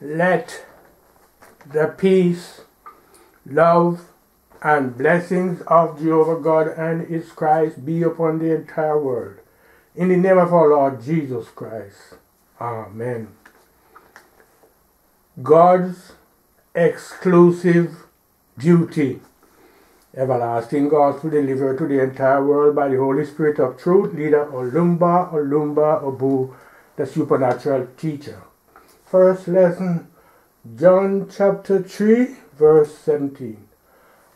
Let the peace, love, and blessings of Jehovah God and His Christ be upon the entire world. In the name of our Lord Jesus Christ. Amen. God's exclusive duty. Everlasting Gospel delivered to the entire world by the Holy Spirit of Truth, leader Olumba Olumba Obu, the supernatural teacher. First lesson, John chapter 3, verse 17.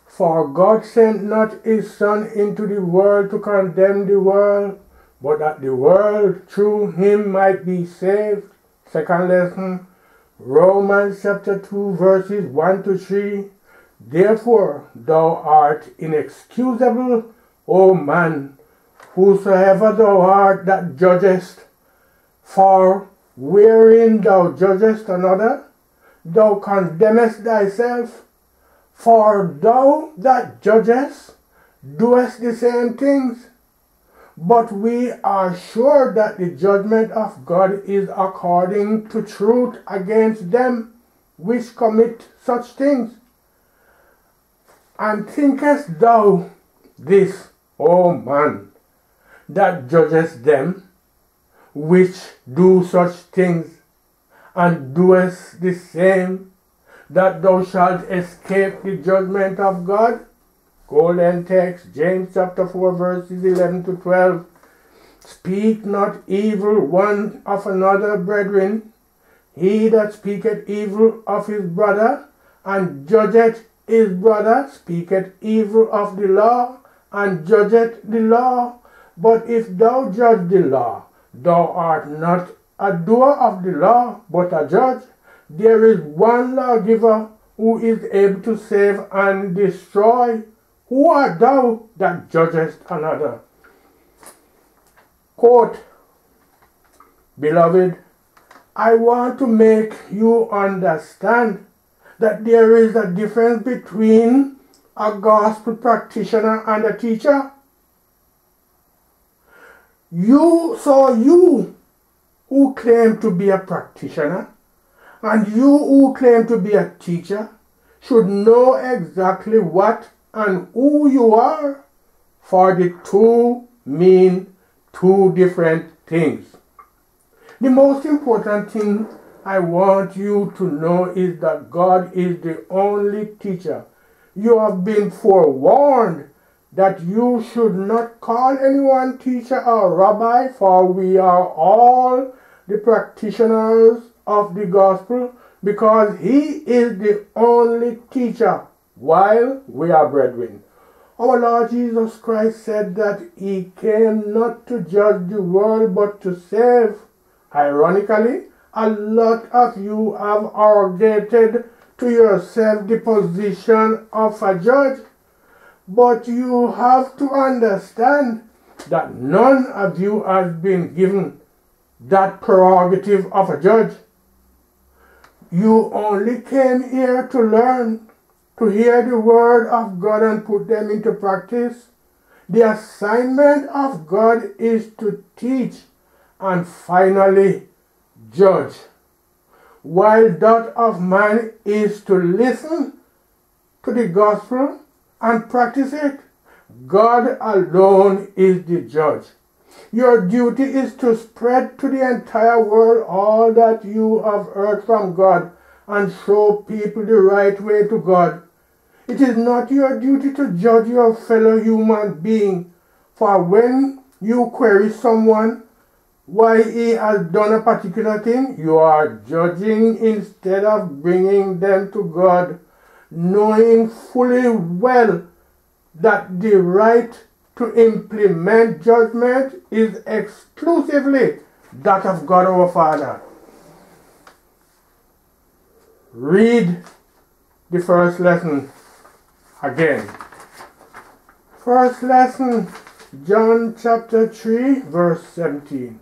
For God sent not his Son into the world to condemn the world, but that the world through him might be saved. Second lesson, Romans chapter 2, verses 1 to 3. Therefore thou art inexcusable, O man, whosoever thou art that judgest, for wherein thou judgest another, thou condemnest thyself. For thou that judgest doest the same things. But we are sure that the judgment of God is according to truth against them which commit such things. And thinkest thou this, O man, that judgest them which do such things, and doest the same, that thou shalt escape the judgment of God? Golden text, James chapter 4, verses 11 to 12. Speak not evil one of another, brethren. He that speaketh evil of his brother, and judgeth his brother, speaketh evil of the law, and judgeth the law. But if thou judge the law, thou art not a doer of the law, but a judge. There is one lawgiver who is able to save and destroy. Who art thou that judgest another? Quote, Beloved, I want to make you understand that there is a difference between a gospel practitioner and a teacher. You saw you who claim to be a practitioner and you who claim to be a teacher should know exactly what and who you are, for the two mean two different things. The most important thing I want you to know is that God is the only teacher. You have been forewarned that you should not call anyone teacher or rabbi, for we are all the practitioners of the gospel, because he is the only teacher, while we are brethren. Our Lord Jesus Christ said that he came not to judge the world but to save. Ironically, a lot of you have arrogated to yourself the position of a judge. But you have to understand that none of you has been given that prerogative of a judge. You only came here to learn, to hear the word of God and put them into practice. The assignment of God is to teach and finally judge, while that of man is to listen to the gospel and practice it. God alone is the judge. Your duty is to spread to the entire world all that you have heard from God and show people the right way to God. It is not your duty to judge your fellow human being, for when you query someone why he has done a particular thing, you are judging instead of bringing them to God, knowing fully well that the right to implement judgment is exclusively that of God our Father. Read the first lesson again. First lesson, John chapter 3, verse 17.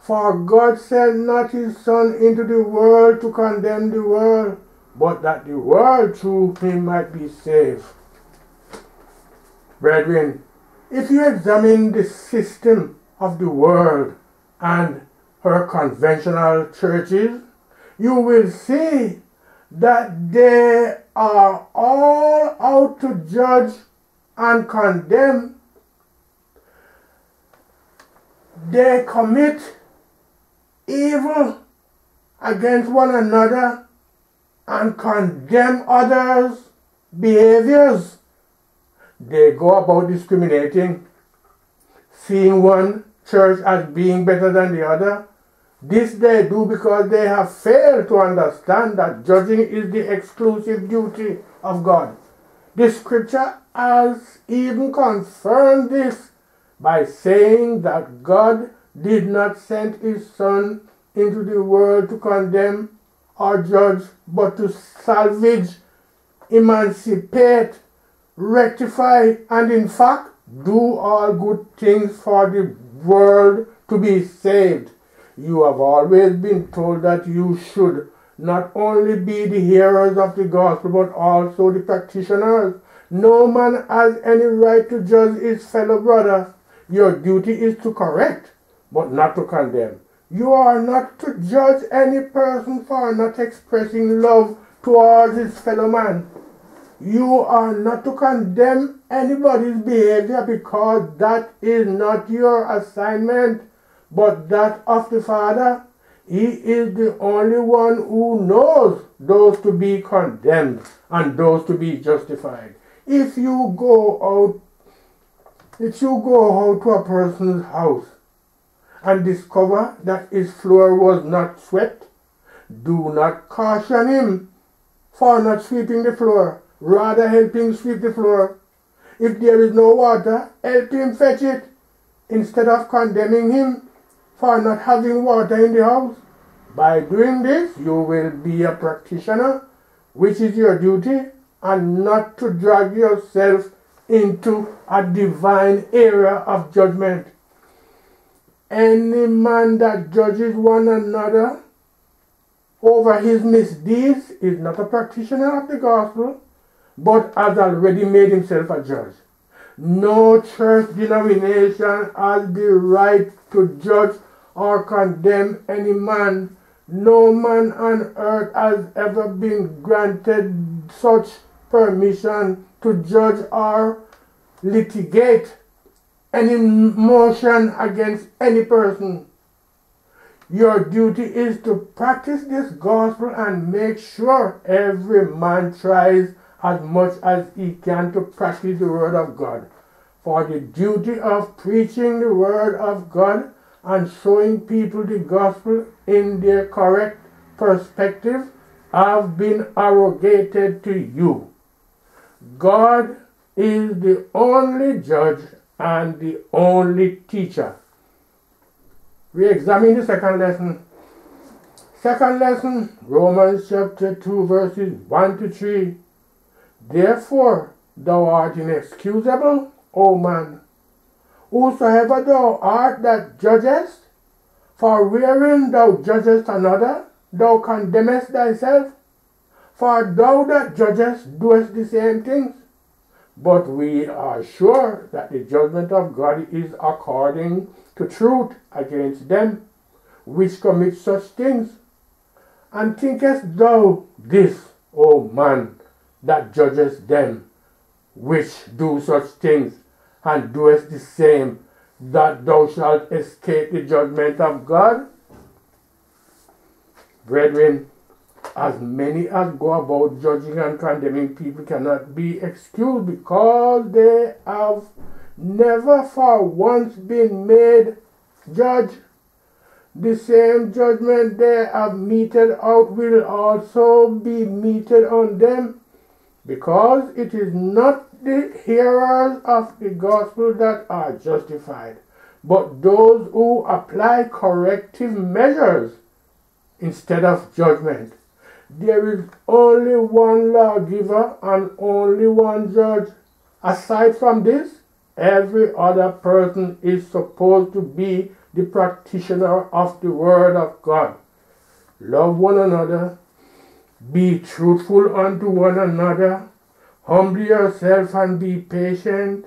For God sent not his Son into the world to condemn the world, but that the world through him might be saved. Brethren, if you examine the system of the world and her conventional churches, you will see that they are all out to judge and condemn. They commit evil against one another and condemn others' behaviors. They go about discriminating, seeing one church as being better than the other. This they do because they have failed to understand that judging is the exclusive duty of God. The scripture has even confirmed this by saying that God did not send his son into the world to condemn or judge, but to salvage, emancipate, rectify, and in fact, do all good things for the world to be saved. You have always been told that you should not only be the hearers of the gospel, but also the practitioners. No man has any right to judge his fellow brother. Your duty is to correct, but not to condemn. You are not to judge any person for not expressing love towards his fellow man. You are not to condemn anybody's behavior because that is not your assignment, but that of the Father. He is the only one who knows those to be condemned and those to be justified. If you go out, if you go out to a person's house and discover that his floor was not swept, do not caution him for not sweeping the floor. Rather help him sweep the floor. If there is no water, help him fetch it instead of condemning him for not having water in the house. By doing this, you will be a practitioner, which is your duty, and not to drag yourself into a divine area of judgment. Any man that judges one another over his misdeeds is not a practitioner of the gospel, but has already made himself a judge. No church denomination has the right to judge or condemn any man. No man on earth has ever been granted such permission to judge or litigate any motion against any person. Your duty is to practice this gospel and make sure every man tries as much as he can to practice the word of God. For the duty of preaching the word of God and showing people the gospel in their correct perspective have been arrogated to you. God is the only judge and the only teacher. We examine the second lesson. Second lesson, Romans chapter 2, verses 1 to 3. Therefore, thou art inexcusable, O man, whosoever thou art that judgest, for wherein thou judgest another, thou condemnest thyself. For thou that judgest doest the same things. But we are sure that the judgment of God is according to truth against them which commit such things. And thinkest thou this, O man, that judgest them which do such things, and doest the same, that thou shalt escape the judgment of God? Brethren, as many as go about judging and condemning people cannot be excused because they have never for once been made judge. The same judgment they have meted out will also be meted on them because it is not the hearers of the gospel that are justified, but those who apply corrective measures instead of judgment. There is only one lawgiver and only one judge. Aside from this, every other person is supposed to be the practitioner of the Word of God. Love one another, be truthful unto one another, humble yourself and be patient.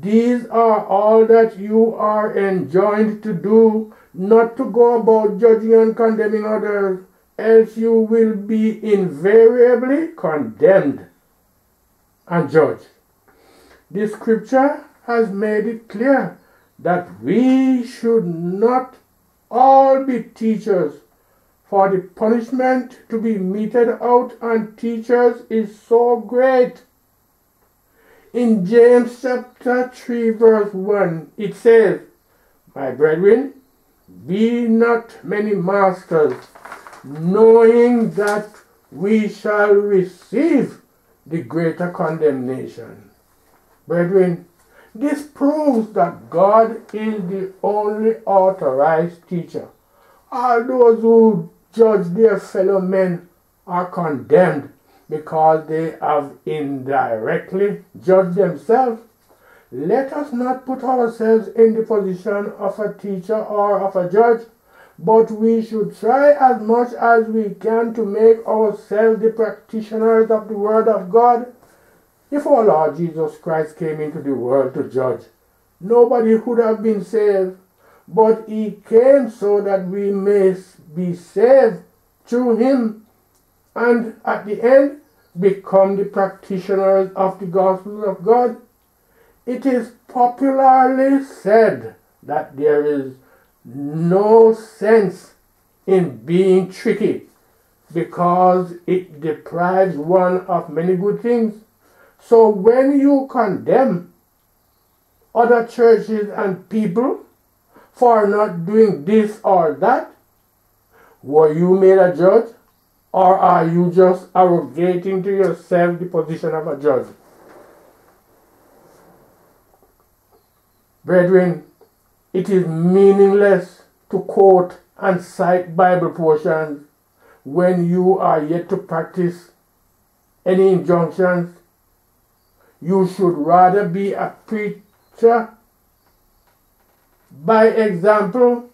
These are all that you are enjoined to do, not to go about judging and condemning others. Else you will be invariably condemned and judged. The scripture has made it clear that we should not all be teachers, for the punishment to be meted out on teachers is so great. In James chapter 3, verse 1, it says, My brethren, be not many masters, knowing that we shall receive the greater condemnation. Brethren, this proves that God is the only authorized teacher. All those who judge their fellow men are condemned because they have indirectly judged themselves. Let us not put ourselves in the position of a teacher or of a judge, but we should try as much as we can to make ourselves the practitioners of the Word of God. If our Lord Jesus Christ came into the world to judge, nobody could have been saved, but He came so that we may be saved through Him, and at the end, become the practitioners of the gospel of God. It is popularly said that there is no sense in being tricky because it deprives one of many good things. So when you condemn other churches and people for not doing this or that, were you made a judge? Or are you just arrogating to yourself the position of a judge? Brethren, it is meaningless to quote and cite Bible portions when you are yet to practice any injunctions. You should rather be a preacher. By example,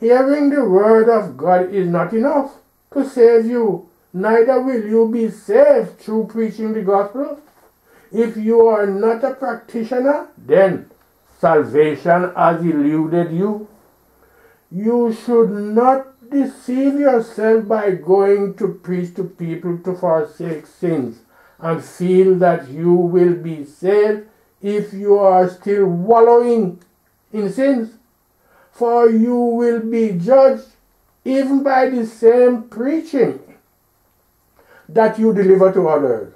hearing the word of God is not enough to save you, neither will you be saved through preaching the gospel. If you are not a practitioner, then salvation has eluded you. You should not deceive yourself by going to preach to people to forsake sins and feel that you will be saved if you are still wallowing in sins. For you will be judged even by the same preaching that you deliver to others.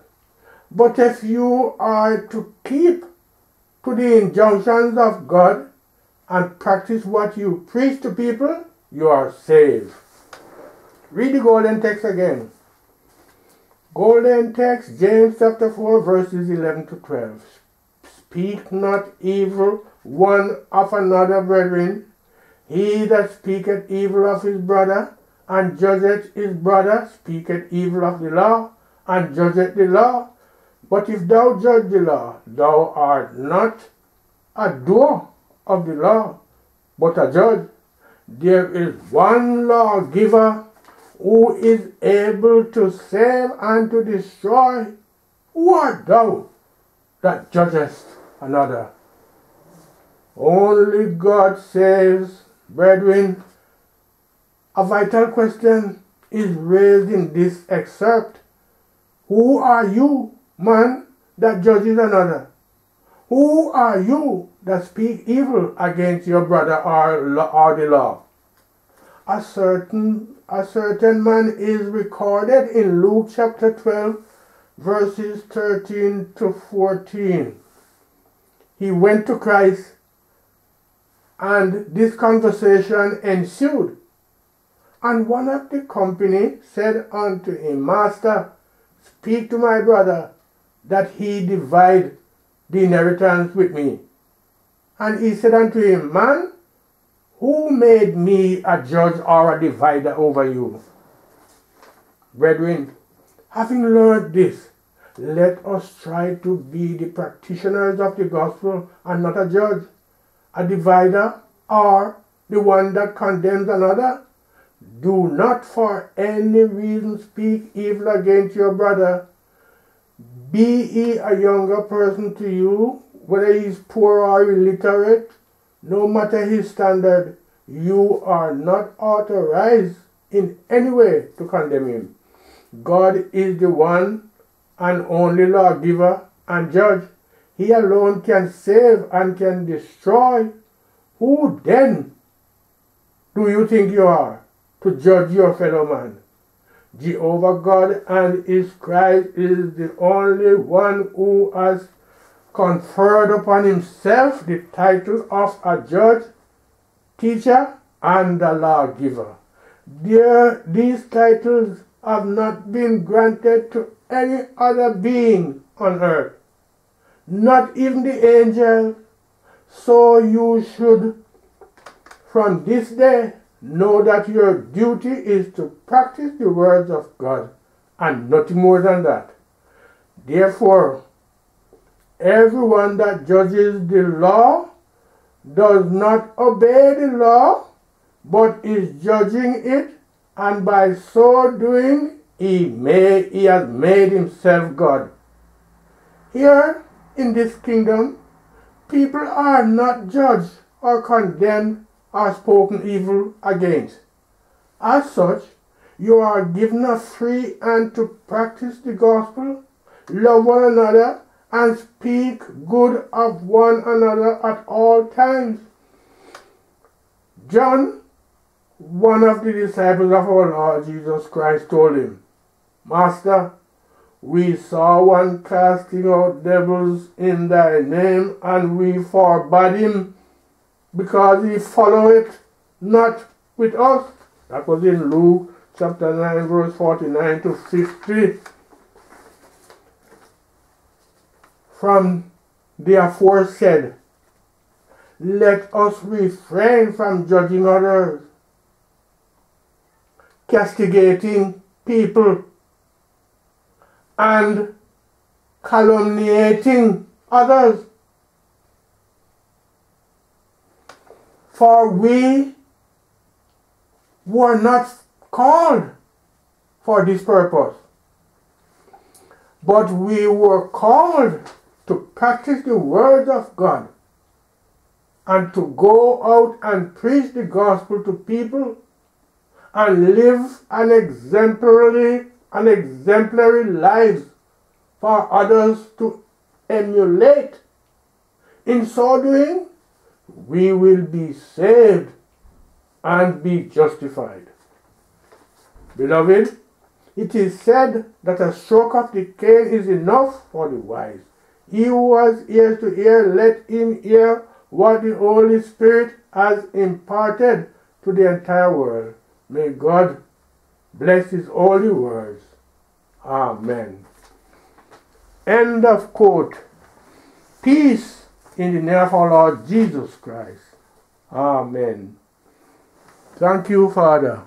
But if you are to keep to the injunctions of God and practice what you preach to people, you are saved. Read the golden text again. Golden text, James chapter 4, verses 11 to 12. Speak not evil one of another, brethren. He that speaketh evil of his brother and judgeth his brother speaketh evil of the law and judgeth the law. But if thou judge the law, thou art not a doer of the law, but a judge. There is one lawgiver who is able to save and to destroy. Who art thou that judgest another? Only God saves Brethren, a vital question is raised in this excerpt. Who are you, man, that judges another? Who are you that speak evil against your brother or, or the law? A certain, a certain man is recorded in Luke chapter 12, verses 13 to 14. He went to Christ and this conversation ensued. And one of the company said unto him, Master, speak to my brother that he divide the inheritance with me. And he said unto him, Man, who made me a judge or a divider over you? Brethren, having learned this, let us try to be the practitioners of the gospel and not a judge a divider, or the one that condemns another. Do not for any reason speak evil against your brother. Be he a younger person to you, whether he is poor or illiterate, no matter his standard, you are not authorized in any way to condemn him. God is the one and only lawgiver and judge. He alone can save and can destroy. Who then do you think you are to judge your fellow man? Jehovah God and his Christ is the only one who has conferred upon himself the title of a judge, teacher, and a lawgiver. There, these titles have not been granted to any other being on earth, not even the angels. So you should, from this day, know that your duty is to practice the words of God and nothing more than that. Therefore, everyone that judges the law does not obey the law, but is judging it, and by so doing, he, may, he has made himself God. Here in this kingdom, people are not judged or condemned or spoken evil against. As such, you are given a free hand to practice the gospel, love one another, and speak good of one another at all times. John, one of the disciples of our Lord Jesus Christ, told him, Master, we saw one casting out devils in thy name, and we forbade him because he followed it not with us. That was in Luke chapter 9, verse 49 to 50. From the aforesaid, let us refrain from judging others, castigating people, and calumniating others. For we were not called for this purpose, but we were called to practice the word of God and to go out and preach the gospel to people and live an exemplary an exemplary lives for others to emulate. In so doing, we will be saved and be justified. Beloved, it is said that a stroke of the cane is enough for the wise. He who has ears to hear, let him hear what the Holy Spirit has imparted to the entire world. May God bless his holy words. Amen. End of quote. Peace in the name of our Lord Jesus Christ. Amen. Thank you, Father.